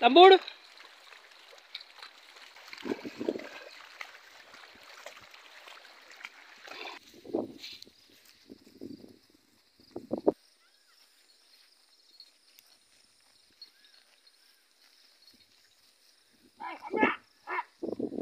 તંબુડ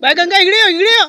બાય ગંગા ઈગડ્યો ઈગડ્યો